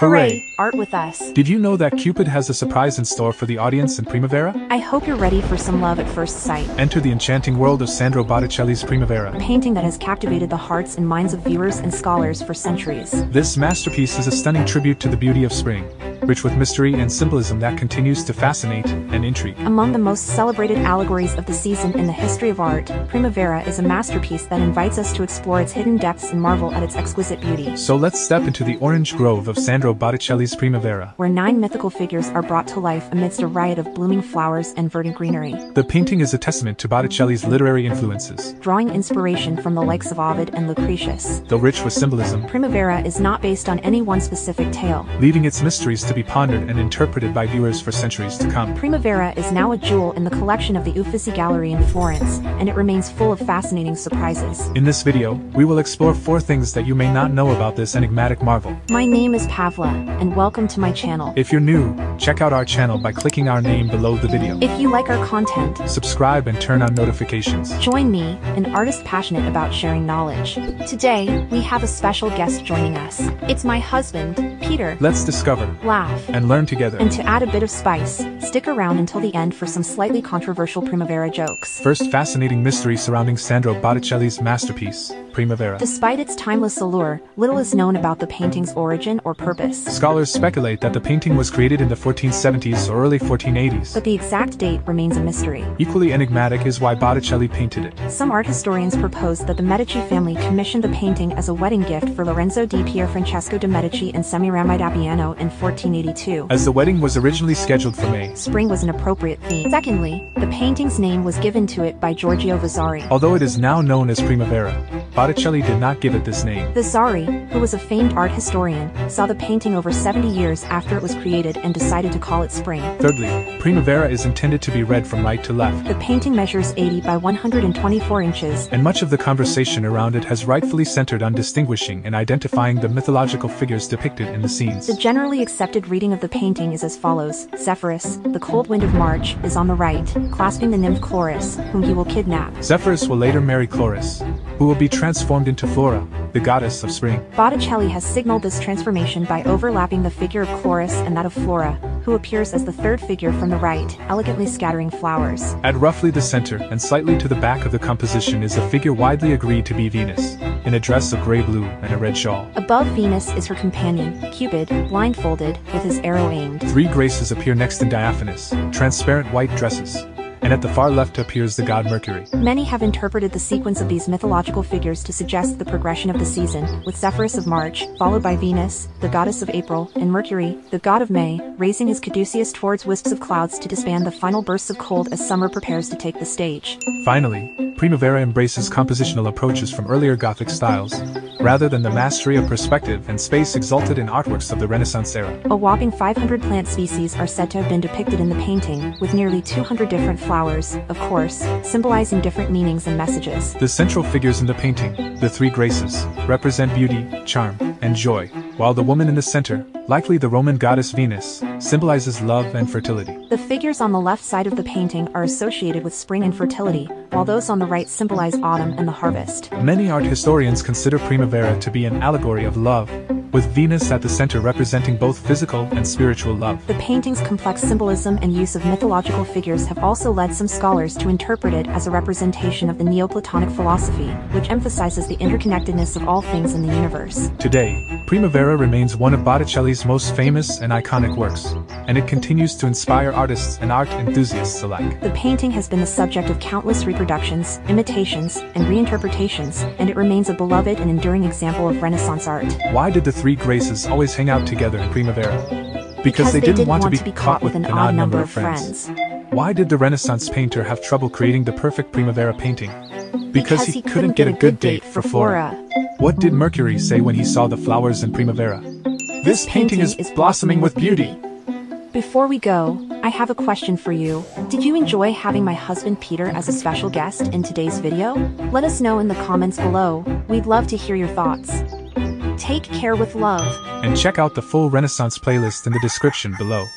Hooray! Art with us. Did you know that Cupid has a surprise in store for the audience in Primavera? I hope you're ready for some love at first sight. Enter the enchanting world of Sandro Botticelli's Primavera. A painting that has captivated the hearts and minds of viewers and scholars for centuries. This masterpiece is a stunning tribute to the beauty of spring, rich with mystery and symbolism that continues to fascinate and intrigue. Among the most celebrated allegories of the season in the history of art, Primavera is a masterpiece that invites us to explore its hidden depths and marvel at its exquisite beauty. So let's step into the orange grove of Sandro Botticelli's Primavera. Where nine mythical figures are brought to life amidst a riot of blooming flowers and verdant greenery. The painting is a testament to Botticelli's literary influences. Drawing inspiration from the likes of Ovid and Lucretius. Though rich with symbolism, Primavera is not based on any one specific tale. Leaving its mysteries to be pondered and interpreted by viewers for centuries to come. Primavera is now a jewel in the collection of the Uffizi Gallery in Florence, and it remains full of fascinating surprises. In this video, we will explore four things that you may not know about this enigmatic marvel. My name is Pavla, and welcome to my channel. If you're new, check out our channel by clicking our name below the video. If you like our content, subscribe and turn on notifications. Join me, an artist passionate about sharing knowledge. Today, we have a special guest joining us. It's my husband, Peter. Let's discover, laugh, and learn together. And to add a bit of spice, stick around until the end for some slightly controversial Primavera jokes. First fascinating mystery surrounding Sandro Botticelli's masterpiece, Primavera. Despite its timeless allure, little is known about the painting's origin or purpose. Scholars speculate that the painting was created in the 1470s or early 1480s. But the exact date remains a mystery. Equally enigmatic is why Botticelli painted it. Some art historians propose that the Medici family commissioned the painting as a wedding gift for Lorenzo di Pierfrancesco de' Medici and Semiramide Appiano in 1482. As the wedding was originally scheduled for May, spring was an appropriate theme. Secondly, the painting's name was given to it by Giorgio Vasari. Although it is now known as Primavera, Botticelli did not give it this name. Vasari, who was a famed art historian, saw the painting over 70 years after it was created and decided to call it spring. Thirdly, Primavera is intended to be read from right to left. The painting measures 80 by 124 inches. And much of the conversation around it has rightfully centered on distinguishing and identifying the mythological figures depicted in the scenes. The generally accepted reading of the painting is as follows. Zephyrus, the cold wind of March, is on the right, clasping the nymph Chloris, whom he will kidnap. Zephyrus will later marry Chloris, who will be transformed into Flora, the goddess of spring. Botticelli has signaled this transformation by overlapping the figure of Chloris and that of Flora, who appears as the third figure from the right, elegantly scattering flowers. At roughly the center and slightly to the back of the composition is a figure widely agreed to be Venus, in a dress of gray blue and a red shawl. Above Venus is her companion, Cupid, blindfolded, with his arrow aimed. Three graces appear next in diaphanous, transparent white dresses, and at the far left appears the god Mercury. Many have interpreted the sequence of these mythological figures to suggest the progression of the season, with Zephyrus of March, followed by Venus, the goddess of April, and Mercury, the god of May, raising his caduceus towards wisps of clouds to disband the final bursts of cold as summer prepares to take the stage. Finally, Primavera embraces compositional approaches from earlier Gothic styles, rather than the mastery of perspective and space exalted in artworks of the Renaissance era. A whopping 500 plant species are said to have been depicted in the painting, with nearly 200 different flowers, of course, symbolizing different meanings and messages. The central figures in the painting, the three graces, represent beauty, charm, and joy, while the woman in the center, likely the Roman goddess Venus, symbolizes love and fertility. The figures on the left side of the painting are associated with spring and fertility, while those on the right symbolize autumn and the harvest. Many art historians consider Primavera to be an allegory of love, with Venus at the center representing both physical and spiritual love. The painting's complex symbolism and use of mythological figures have also led some scholars to interpret it as a representation of the Neoplatonic philosophy, which emphasizes the interconnectedness of all things in the universe. Today, Primavera remains one of Botticelli's most famous and iconic works, and it continues to inspire artists and art enthusiasts alike. The painting has been the subject of countless reproductions, imitations, and reinterpretations, and it remains a beloved and enduring example of Renaissance art. Why did the three graces always hang out together in Primavera? Because, because they, they, didn't, want, want to be caught with an, odd number of friends. friends. Why did the Renaissance painter have trouble creating the perfect Primavera painting? Because, because he, he, couldn't get a good date for Flora. What did Mercury say when he saw the flowers in Primavera? This, painting, is, is blossoming with beauty. Before we go, I have a question for you. Did you enjoy having my husband Peter as a special guest in today's video? Let us know in the comments below. We'd love to hear your thoughts. Take care with love. And check out the full Renaissance playlist in the description below.